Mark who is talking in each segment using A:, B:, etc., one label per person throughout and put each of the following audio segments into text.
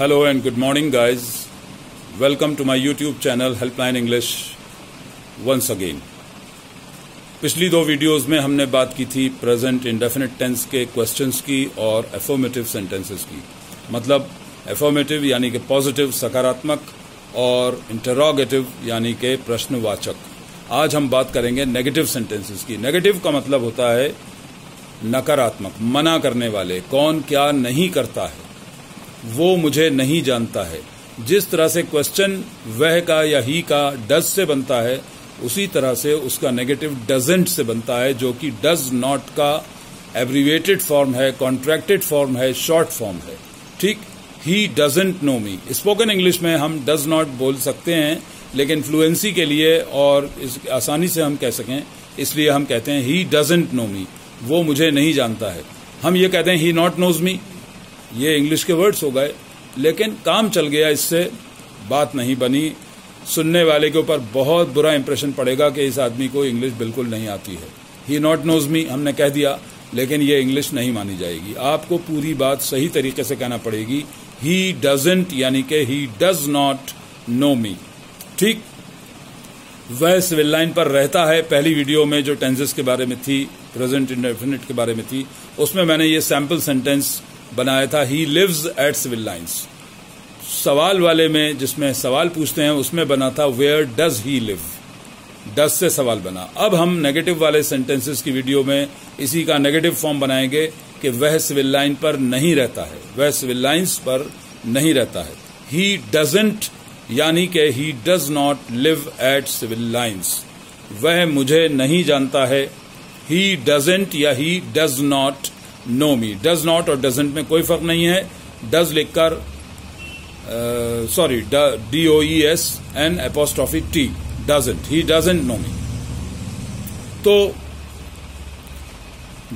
A: Hello and good morning, guys. Welcome to my YouTube channel helpline English once again पिछली दो videos में हमने बात की थी प्रेजेंट इंडेफिनिट टेंस के क्वेश्चंस की और एफर्मेटिव सेंटेंसेस की। मतलब एफर्मेटिव यानी कि पॉजिटिव सकारात्मक और इंटरोगेटिव यानी कि प्रश्नवाचक। आज हम बात करेंगे नेगेटिव सेंटेंसेस की। नेगेटिव का मतलब होता है नकारात्मक मना करने वाले। कौन क्या नहीं करता है? वो मुझे नहीं जानता है। जिस तरह से क्वेश्चन वह का या ही का डज से बनता है, उसी तरह से उसका नेगेटिव डजेंट से बनता है, जो कि डज नॉट का एब्रीवेटेड फॉर्म है कॉन्ट्रैक्टेड फॉर्म है शॉर्ट फॉर्म है। ठीक? He doesn't know me spoken English में हम डज नॉट बोल सकते हैं, लेकिन फ्लुएंसी के लिए और इस आसानी से हम कह सकें, इसलिए हम कहते हैं ही डजेंट नो मी वो मुझे नहीं जानता है। हम ये कहते हैं ही नॉट नोज़ मी ये इंग्लिश के वर्ड्स हो गए, लेकिन काम चल गया इससे। बात नहीं बनी। सुनने वाले के ऊपर बहुत बुरा इंप्रेशन पड़ेगा कि इस आदमी को इंग्लिश बिल्कुल नहीं आती है। ही नॉट नोज़ मी हमने कह दिया, लेकिन ये इंग्लिश नहीं मानी जाएगी। आपको पूरी बात सही तरीके से कहना पड़ेगी। ही डजेंट यानी कि he does not know me ठीक? वह सिविल लाइन पर रहता है। पहली वीडियो में जो टेंसेस के बारे में थी प्रेजेंट इंडेफिनिट के बारे में थी, उसमें मैंने ये सैंपल सेंटेंस बनाया था he lives at civil lines सवाल वाले में, जिसमें सवाल पूछते हैं, उसमें बना था where does he live does से सवाल बना। अब हम नेगेटिव वाले सेंटेंसेस की वीडियो में इसी का नेगेटिव फॉर्म बनाएँगे कि वह सिविल लाइन पर नहीं रहता है। वह सिविल लाइन्स पर नहीं रहता है। ही डजेंट यानी कि he does not live at civil lines वह मुझे नहीं जानता है। ही डजेंट या he does not know me. Does not और डजेंट में कोई फ़र्क नहीं है. डज लिखकर sorry D O E S N apostrophe T doesn't he doesn't know me तो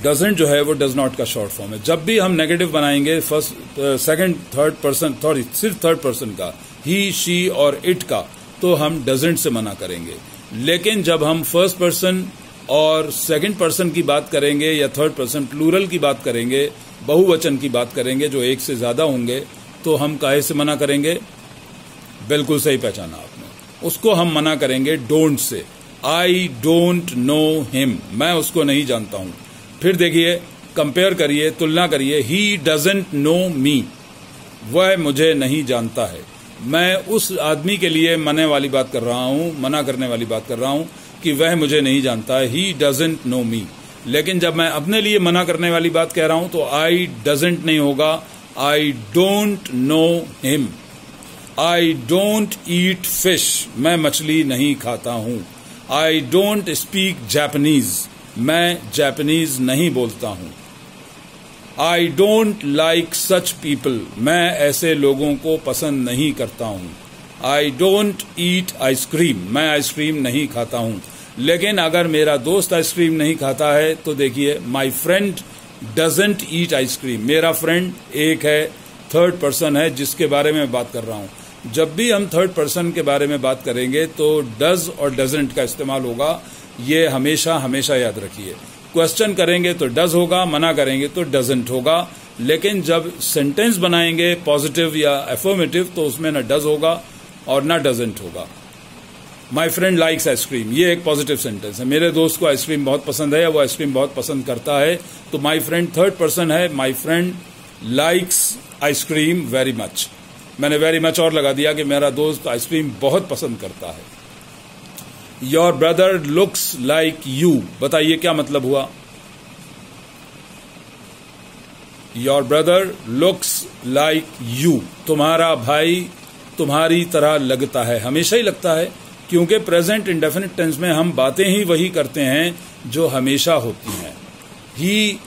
A: डजेंट जो है वो डज नॉट का शॉर्ट फॉर्म है. जब भी हम नेगेटिव बनाएँगे first second third person sorry सिर्फ़ थर्ड पर्सन का ही शी और इट का तो हम डजेंट से मना करेंगे. लेकिन जब हम फ़र्स्ट पर्सन और सेकंड पर्सन की बात करेंगे या थर्ड पर्सन प्लूरल की बात करेंगे, बहुवचन की बात करेंगे, जो एक से ज़्यादा होंगे तो हम काहे से मना करेंगे? बिल्कुल सही पहचाना आपने। उसको हम मना करेंगे don't say. I don't know him मैं उसको नहीं जानता हूँ। फिर देखिए कंपेयर करिए, तुलना करिए। ही डजेंट नो मी वह मुझे नहीं जानता है। मैं उस आदमी के लिए मने वाली बात कर रहा हूँ, मना करने वाली बात कर रहा हूँ। कि वह मुझे नहीं जानता ही डजेंट नो मी लेकिन जब मैं अपने लिए मना करने वाली बात कह रहा हूँ तो आई डजेंट नहीं होगा I don't know him I don't eat fish मैं मछली नहीं खाता हूँ. आई डोंट स्पीक जैपनीज मैं जैपनीज नहीं बोलता हूँ. I don't like such people मैं ऐसे लोगों को पसंद नहीं करता हूँ. I don't eat ice cream मैं आइसक्रीम नहीं खाता हूँ. लेकिन अगर मेरा दोस्त आइसक्रीम नहीं खाता है तो देखिए my friend doesn't eat ice cream. मेरा फ्रेंड एक है थर्ड पर्सन है, जिसके बारे में बात कर रहा हूँ। जब भी हम थर्ड पर्सन के बारे में बात करेंगे तो डज और डजेंट का इस्तेमाल होगा। ये हमेशा हमेशा याद रखिए। क्वेश्चन करेंगे तो डज होगा, मना करेंगे तो डजेंट होगा। लेकिन जब सेंटेंस बनाएँगे पॉजिटिव या एफर्मेटिव तो उसमें ना डज होगा और न डजेंट होगा। माई फ्रेंड लाइक्स आइसक्रीम ये एक पॉजिटिव सेंटेंस है. मेरे दोस्त को आइसक्रीम बहुत पसंद है वो आइसक्रीम बहुत पसंद करता है तो माई फ्रेंड थर्ड पर्सन है. My friend likes ice cream very much मैंने वेरी मच और लगा दिया कि मेरा दोस्त आइसक्रीम बहुत पसंद करता है. Your brother looks like you बताइए क्या मतलब हुआ? Your brother looks like you तुम्हारा भाई तुम्हारी तरह लगता है. हमेशा ही लगता है. क्योंकि प्रेजेंट इंडेफिनिट टेंस में हम बातें ही वही करते हैं जो हमेशा होती हैं। ही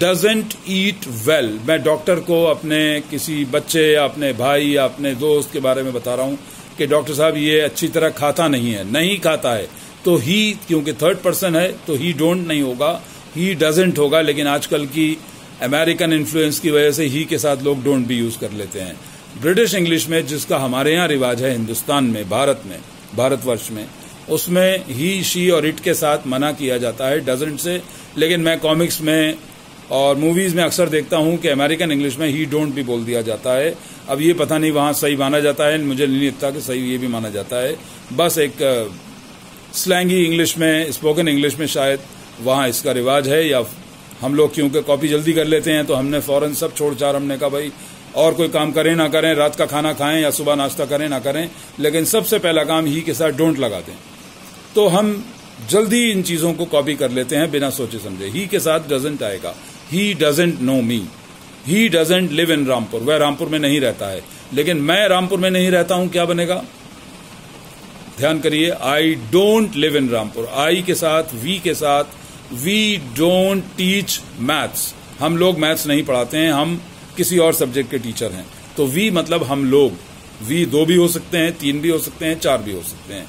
A: डजेंट ईट वेल मैं डॉक्टर को अपने किसी बच्चे या अपने भाई या अपने दोस्त के बारे में बता रहा हूँ कि डॉक्टर साहब, ये अच्छी तरह खाता नहीं है। नहीं खाता है। तो ही क्योंकि थर्ड पर्सन है तो ही डोंट नहीं होगा। ही डजेंट होगा, लेकिन आजकल की अमेरिकन इन्फ्लुएंस की वजह से ही के साथ लोग डोंट भी यूज़ कर लेते हैं। ब्रिटिश इंग्लिश में, जिसका हमारे यहाँ रिवाज है, हिंदुस्तान में, भारत में भारतवर्ष में। उसमें ही शी और इट के साथ मना किया जाता है डजेंट से। लेकिन मैं कॉमिक्स में और मूवीज़ में अक्सर देखता हूँ कि अमेरिकन इंग्लिश में ही डोंट भी बोल दिया जाता है। अब ये पता नहीं वहाँ सही माना जाता है, मुझे नहीं लगता कि सही ये भी माना जाता है। बस एक स्लैंगी इंग्लिश में स्पोकन इंग्लिश में शायद वहाँ इसका रिवाज है, या हम लोग क्योंकि कॉपी जल्दी कर लेते हैं तो हमने फ़ौरन सब छोड़, चार हमने कहा, भाई और कोई काम करें, ना करें, रात का खाना खाएँ या सुबह नाश्ता करें, ना करें, लेकिन सबसे पहला काम ही के साथ डोंट लगा दें। तो हम जल्दी इन चीज़ों को कॉपी कर लेते हैं बिना सोचे समझे। ही के साथ डजेंट आएगा। He doesn't know me he doesn't live in Rampur वह रामपुर में नहीं रहता है। लेकिन मैं रामपुर में नहीं रहता हूँ, क्या बनेगा? ध्यान करिए I don't live in Rampur I के साथ वी के साथ वी डोंट टीच मैथ्स हम लोग मैथ्स नहीं पढ़ाते हैं, हम किसी और सब्जेक्ट के टीचर हैं। तो वी मतलब हम लोग। वी दो भी हो सकते हैं, तीन भी हो सकते हैं, चार भी हो सकते हैं।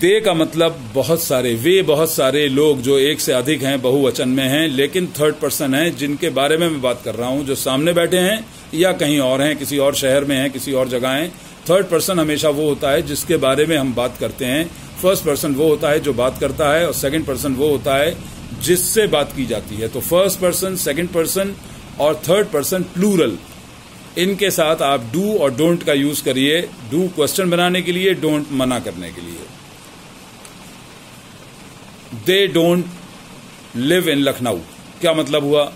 A: दे का मतलब बहुत सारे। वे बहुत सारे लोग जो एक से अधिक हैं, बहुवचन में हैं, लेकिन थर्ड पर्सन हैं, जिनके बारे में मैं बात कर रहा हूँ, जो सामने बैठे हैं या कहीं और हैं, किसी और शहर में हैं, किसी और जगह हैं। थर्ड पर्सन हमेशा वो होता है जिसके बारे में हम बात करते हैं। फ़र्स्ट पर्सन वो होता है जो बात करता है और सेकंड पर्सन वो होता है जिससे बात की जाती है। तो फ़र्स्ट पर्सन सेकंड पर्सन और थर्ड पर्सन प्लूरल इनके साथ आप डू और डोंट का यूज़ करिए। डू क्वेश्चन बनाने के लिए डोंट मना करने के लिए। They don't live in Lucknow क्या मतलब हुआ?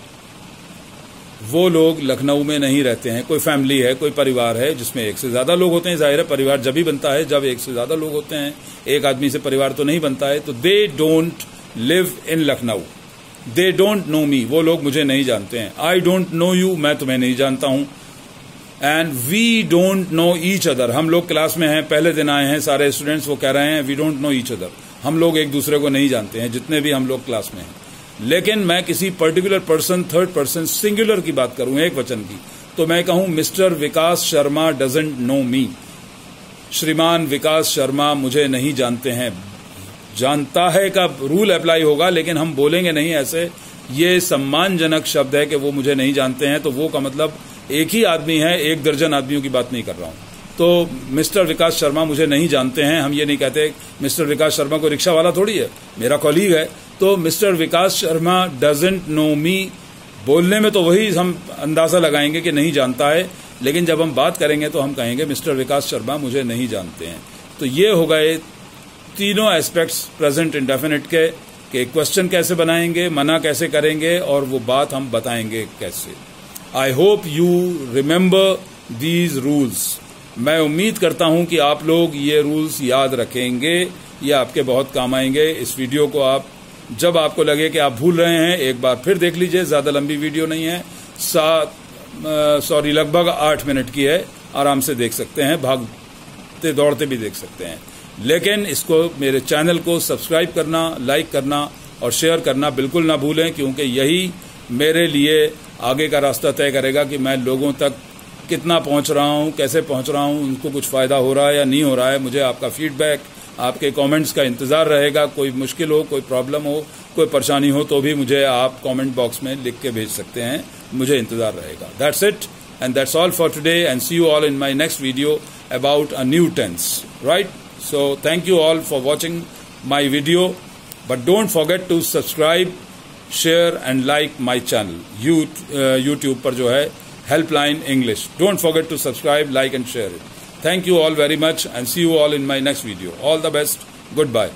A: वो लोग लखनऊ में नहीं रहते हैं। कोई फैमिली है, कोई परिवार है, जिसमें एक से ज़्यादा लोग होते हैं, ज़ाहिर है परिवार जब भी बनता है, जब एक से ज़्यादा लोग होते हैं, एक आदमी से परिवार तो नहीं बनता है तो they don't live in Lucknow they don't know me वो लोग मुझे नहीं जानते हैं। आई डोंट नो यू मैं तुम्हें नहीं जानता हूँ। And we don't know each other हम लोग क्लास में हैं, पहले दिन आए हैं, सारे स्टूडेंट्स वो कह रहे हैं we don't know each other हम लोग एक दूसरे को नहीं जानते हैं, जितने भी हम लोग क्लास में हैं। लेकिन मैं किसी particular person third person singular की बात करूँ, एक वचन की तो मैं कहूँ mister Vikas Sharma doesn't know me श्रीमान विकास शर्मा मुझे नहीं जानते हैं। जानता है का रूल अप्लाई होगा, लेकिन हम बोलेंगे नहीं ऐसे। ये सम्मानजनक शब्द है कि वो मुझे नहीं जानते हैं तो वो का मतलब एक ही आदमी है, एक दर्जन आदमियों की बात नहीं कर रहा हूँ। तो मिस्टर विकास शर्मा मुझे नहीं जानते हैं, हम ये नहीं कहते मिस्टर विकास शर्मा को रिक्शा वाला थोड़ी है, मेरा कॉलीग है। तो mister Vikas Sharma doesn't know me बोलने में तो वही हम अंदाज़ा लगाएँगे कि नहीं जानता है, लेकिन जब हम बात करेंगे तो हम कहेंगे, मिस्टर विकास शर्मा मुझे नहीं जानते हैं। तो ये हो गए तीनों एस्पेक्ट्स प्रेजेंट इंडेफिनेट के, कि क्वेश्चन कैसे बनाएँगे, मना कैसे करेंगे, और वो बात हम बताएँगे कैसे। I hope you remember these rules मैं उम्मीद करता हूँ कि आप लोग ये रूल्स याद रखेंगे, ये आपके बहुत काम आएँगे। इस वीडियो को आप, जब आपको लगे कि आप भूल रहे हैं, एक बार फिर देख लीजिए, ज़्यादा लंबी वीडियो नहीं है। सात सॉरी लगभग आठ मिनट की है। आराम से देख सकते हैं, भागते, दौड़ते भी देख सकते हैं। लेकिन इसको मेरे चैनल को सब्सक्राइब करना, लाइक करना और शेयर करना बिल्कुल ना भूलें, क्योंकि यही मेरे लिए आगे का रास्ता तय करेगा कि मैं लोगों तक कितना पहुँच रहा हूँ, कैसे पहुँच रहा हूँ, उनको कुछ फ़ायदा हो रहा है या नहीं हो रहा है। मुझे आपका फीडबैक आपके कमेंट्स का इंतज़ार रहेगा। कोई मुश्किल हो, कोई प्रॉब्लम हो, कोई परेशानी हो तो भी मुझे आप कमेंट बॉक्स में लिख के भेज सकते हैं। मुझे इंतज़ार रहेगा। That's it and that's all for today and see you all in my next video about a new tense right So thank you all for watching my video but don't forget to subscribe share and like my channel YouTube पर जो है Helpline English. Don't forget to subscribe, like and share it. Thank you all very much and see you all in my next video. All the best. Goodbye.